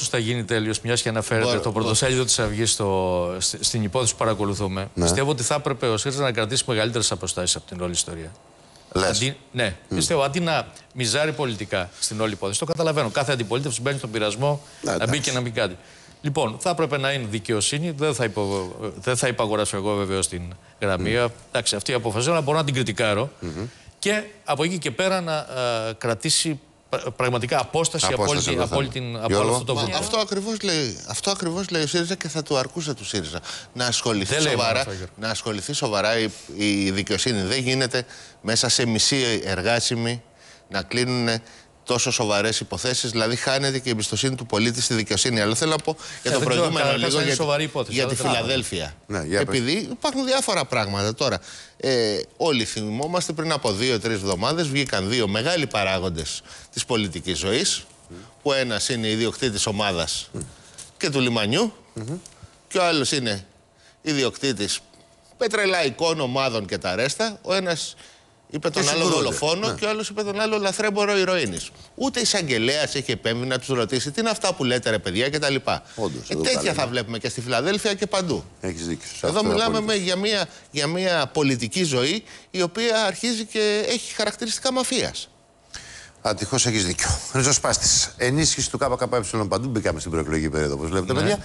θα γίνει τέλειος, μιας και αναφέρεται Μπορώ, το μπορώ. πρωτοσέλιδο της Αυγής στην υπόθεση που παρακολουθούμε. Ναι. Πιστεύω ότι θα έπρεπε ο ΣΥΡΙΖΑ να κρατήσει μεγαλύτερες αποστάσεις από την όλη ιστορία. Λες. Αντί, ναι, πιστεύω αντί να μιζάρει πολιτικά στην όλη υπόθεση. Το καταλαβαίνω. Κάθε αντιπολίτευση μπαίνει στον πειρασμό Ναι, να μπει εντάξει. και να μην κάνει. Λοιπόν, θα έπρεπε να είναι δικαιοσύνη. Δεν θα, υπο, δεν θα υπαγοράσω εγώ βεβαίως την γραμμία. Εντάξει, αυτή η απόφαση, αλλά μπορώ να την κριτικάρω. Και από εκεί και πέρα να α, κρατήσει πρα- πραγματικά απόσταση, από, όλη, Απόσταση την- από το από, όλη θέμα. την, από Γιώργο. όλο αυτό το Μα βούτυρο. αυτό ακριβώς λέει, αυτό ακριβώς λέει ο ΣΥΡΙΖΑ και θα του αρκούσε του ΣΥΡΙΖΑ. Να ασχοληθεί Δεν λέει μόνο σοβαρά, αυτό, Γιώργο. να ασχοληθεί σοβαρά η, η δικαιοσύνη. Δεν γίνεται μέσα σε μισή εργάσιμη να κλείνουν τόσο σοβαρές υποθέσεις. Δηλαδή, χάνεται και η εμπιστοσύνη του πολίτη στη δικαιοσύνη. Αλλά θέλω να πω για Ε, το δεν ξέρω, προηγούμενο καταρχάς λίγο είναι για, σοβαρή υπόθεση, για αλλά τη δεν θα- Φιλαδέλφια. Ναι, για πες. Επειδή υπάρχουν διάφορα πράγματα τώρα. Ε, όλοι θυμόμαστε πριν από δύο-τρει εβδομάδες βγήκαν δύο μεγάλοι παράγοντες της πολιτικής ζωής. Που ένας είναι ιδιοκτήτης ομάδας και του λιμανιού, και ο άλλος είναι ιδιοκτήτης πετρελαϊκών ομάδων και τα ρέστα. Ο ένας είπε τον άλλο συγκρούνται. δολοφόνο Ναι. και ο άλλος είπε τον άλλο λαθρέμπορο ηρωίνης. Ούτε εισαγγελέας έχει επέμβει να τους ρωτήσει τι είναι αυτά που λέτε ρε παιδιά κτλ. Όντως, Ε, εδώ τέτοια πάλι, θα ναι. βλέπουμε και στη Φιλαδέλφια και παντού. Έχεις δίκιο. σε Εδώ αυτό μιλάμε απόλυτα. με, για, μια, για μια πολιτική ζωή η οποία αρχίζει και έχει χαρακτηριστικά μαφίας. Ατυχώ έχεις δίκιο. Ριζοσπάστης. Ενίσχυση του ΚΚΕ παντού. Μπήκαμε στην προεκλογική περίοδο, όπως βλέπετε, παιδιά.